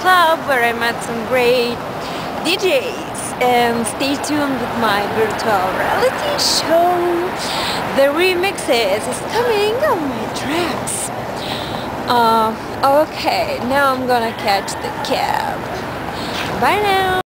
club where I met some great DJs and stay tuned with my virtual reality show. The remixes is coming on my tracks. Uh, okay, now I'm gonna catch the cab. Bye now.